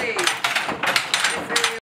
see.